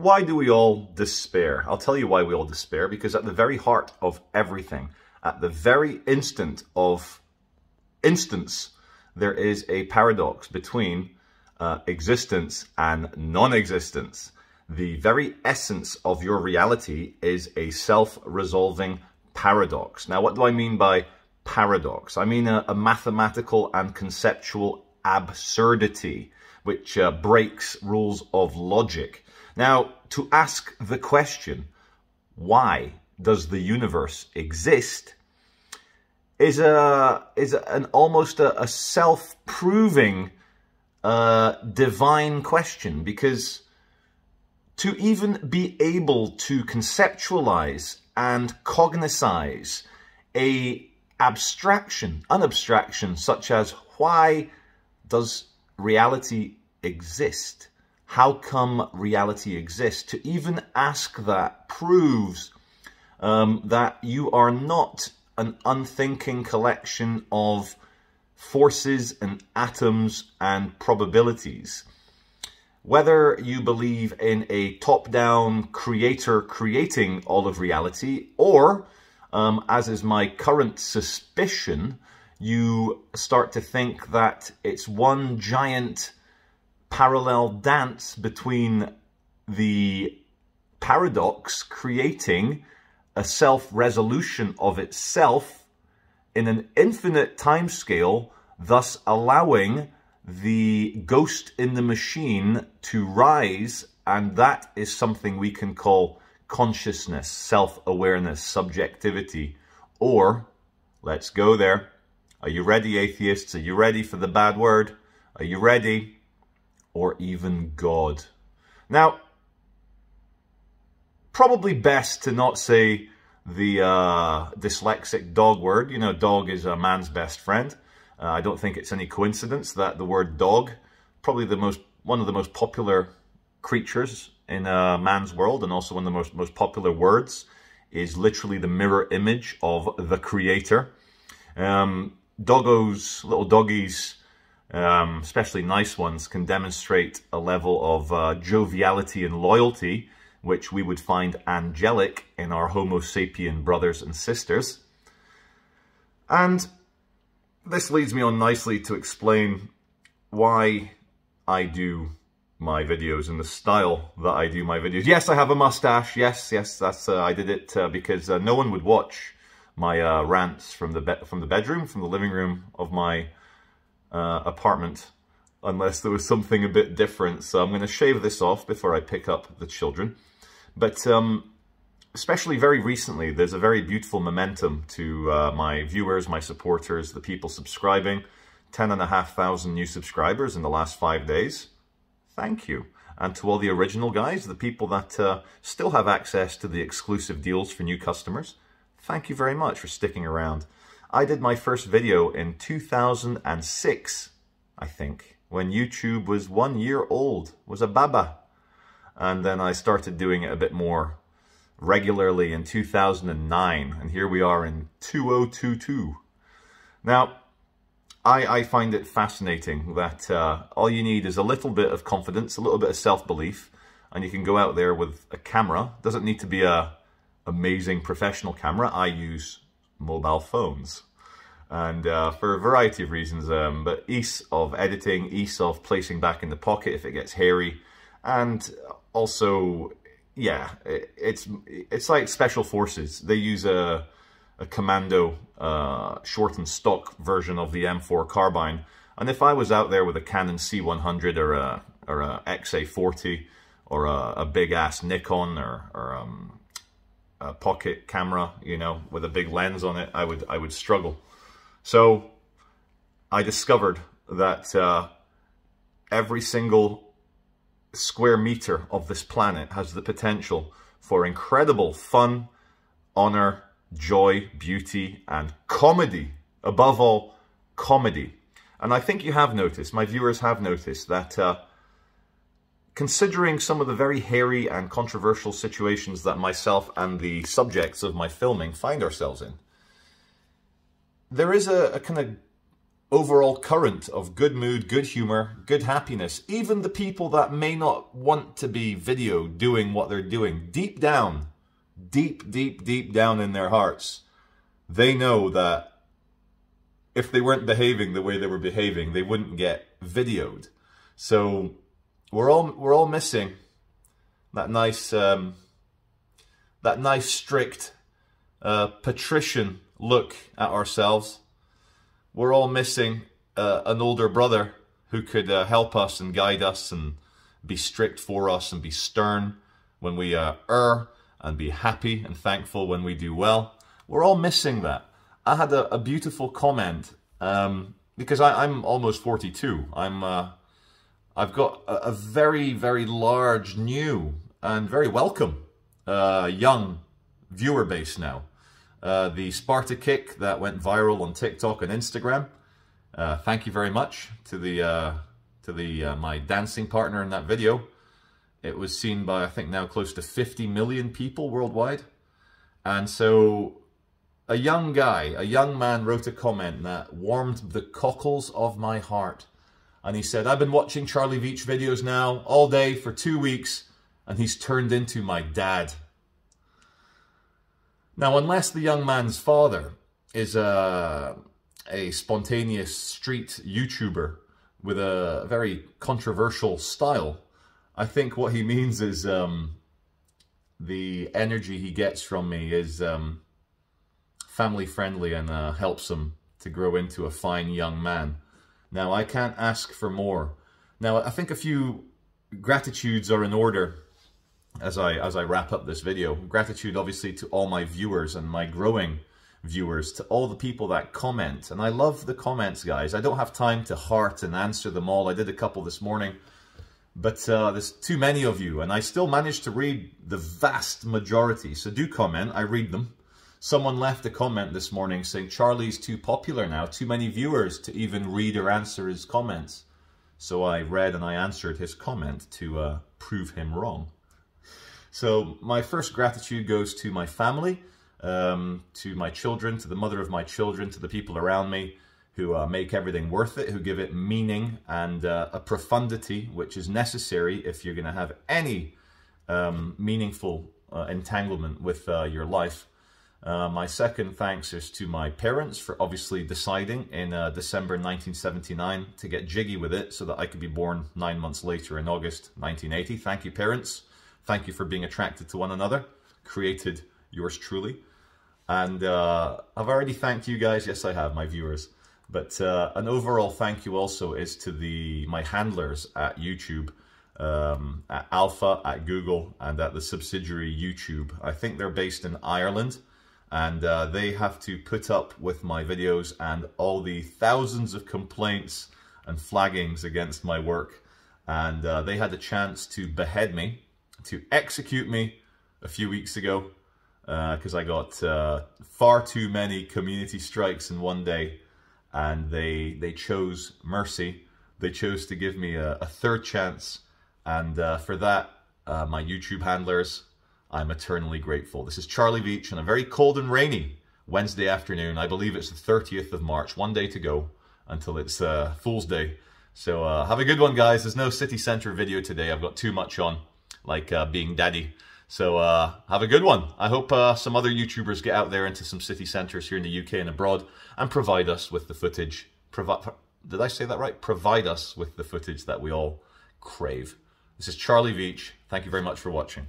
why do we all despair? I'll tell you why we all despair, because at the very heart of everything, at the very instant of instance, there is a paradox between uh, existence and non-existence. The very essence of your reality is a self-resolving paradox. Now, what do I mean by paradox? I mean a, a mathematical and conceptual absurdity, which uh, breaks rules of logic. Now, to ask the question, why does the universe exist, is a is an almost a, a self-proving uh, divine question because to even be able to conceptualize and cognize a abstraction, an abstraction such as why does reality exist? How come reality exists? To even ask that proves um, that you are not an unthinking collection of forces and atoms and probabilities. Whether you believe in a top-down creator creating all of reality, or, um, as is my current suspicion, you start to think that it's one giant parallel dance between the paradox creating a self-resolution of itself in an infinite timescale, thus allowing the ghost in the machine to rise, and that is something we can call consciousness, self-awareness, subjectivity, or, let's go there, are you ready, atheists? Are you ready for the bad word? Are you ready? Or even God. Now, probably best to not say the uh, dyslexic dog word. You know, dog is a man's best friend. Uh, I don't think it's any coincidence that the word dog, probably the most one of the most popular creatures in a man's world and also one of the most, most popular words is literally the mirror image of the creator. Um, doggos, little doggies, um, especially nice ones, can demonstrate a level of uh, joviality and loyalty which we would find angelic in our Homo sapien brothers and sisters. And this leads me on nicely to explain why I do my videos in the style that I do my videos. Yes, I have a mustache. Yes, yes, that's uh, I did it uh, because uh, no one would watch my uh, rants from the from the bedroom, from the living room of my uh, apartment unless there was something a bit different. So I'm going to shave this off before I pick up the children. But um, especially very recently, there's a very beautiful momentum to uh, my viewers, my supporters, the people subscribing. 10,500 new subscribers in the last five days. Thank you. And to all the original guys, the people that uh, still have access to the exclusive deals for new customers, thank you very much for sticking around. I did my first video in 2006, I think, when YouTube was one year old, was a baba. And then I started doing it a bit more regularly in 2009. And here we are in 2022. Now, I, I find it fascinating that uh, all you need is a little bit of confidence, a little bit of self-belief, and you can go out there with a camera. doesn't need to be a amazing professional camera. I use mobile phones. And uh, for a variety of reasons, um, but ease of editing, ease of placing back in the pocket if it gets hairy, and also, yeah, it, it's it's like special forces. They use a a commando uh, short and stock version of the M4 carbine. And if I was out there with a Canon C100 or a or a XA40 or a, a big ass Nikon or or um, a pocket camera, you know, with a big lens on it, I would I would struggle. So I discovered that uh, every single square meter of this planet has the potential for incredible fun, honor, joy, beauty, and comedy. Above all, comedy. And I think you have noticed, my viewers have noticed, that uh, considering some of the very hairy and controversial situations that myself and the subjects of my filming find ourselves in, there is a, a kind of overall current of good mood, good humor, good happiness. Even the people that may not want to be video doing what they're doing, deep down, deep, deep, deep down in their hearts, they know that if they weren't behaving the way they were behaving, they wouldn't get videoed. So we're all we're all missing that nice um, that nice strict uh, patrician look at ourselves we're all missing uh, an older brother who could uh, help us and guide us and be strict for us and be stern when we uh, err and be happy and thankful when we do well. We're all missing that. I had a, a beautiful comment um, because I, am almost 42. I'm uh, I've got a, a, very very large new and very welcome uh, young viewer base now. Uh, the Sparta kick that went viral on TikTok and Instagram. Uh, thank you very much to the uh, to the uh, my dancing partner in that video. It was seen by I think now close to 50 million people worldwide. And so a young guy, a young man wrote a comment that warmed the cockles of my heart. And he said, I've been watching Charlie Veitch videos now all day for two weeks and he's turned into my dad. Now, unless the young man's father is a, a spontaneous street YouTuber with a very controversial style, I think what he means is um, the energy he gets from me is um, family friendly and uh, helps him to grow into a fine young man. Now, I can't ask for more. Now, I think a few gratitudes are in order as I as I wrap up this video. Gratitude obviously to all my viewers and my growing viewers, to all the people that comment. And I love the comments, guys. I don't have time to heart and answer them all. I did a couple this morning. But uh, there's too many of you, and I still managed to read the vast majority. So do comment, I read them. Someone left a comment this morning saying, Charlie's too popular now, too many viewers to even read or answer his comments. So I read and I answered his comment to uh, prove him wrong. So my first gratitude goes to my family, um, to my children, to the mother of my children, to the people around me who uh, make everything worth it, who give it meaning and uh, a profundity which is necessary if you're going to have any um, meaningful uh, entanglement with uh, your life. Uh, my second thanks is to my parents for obviously deciding in uh, December 1979 to get jiggy with it so that I could be born nine months later in August 1980. Thank you, parents. Thank you for being attracted to one another. Created yours truly. And uh, I've already thanked you guys. Yes, I have, my viewers. But uh, an overall thank you also is to the my handlers at YouTube, um, at Alpha, at Google, and at the subsidiary YouTube. I think they're based in Ireland. And uh, they have to put up with my videos and all the thousands of complaints and flaggings against my work. And uh, they had a chance to behead me to execute me a few weeks ago because uh, I got uh, far too many community strikes in one day and they they chose mercy. They chose to give me a, a third chance and uh, for that, uh, my YouTube handlers, I'm eternally grateful. This is Charlie Veitch on a very cold and rainy Wednesday afternoon. I believe it's the 30th of March, one day to go until it's uh, Fool's Day. So uh, have a good one, guys. There's no city center video today. I've got too much on like uh, being daddy. So uh, have a good one. I hope uh, some other YouTubers get out there into some city centres here in the UK and abroad and provide us with the footage. Provi Did I say that right? Provide us with the footage that we all crave. This is Charlie Veitch. Thank you very much for watching.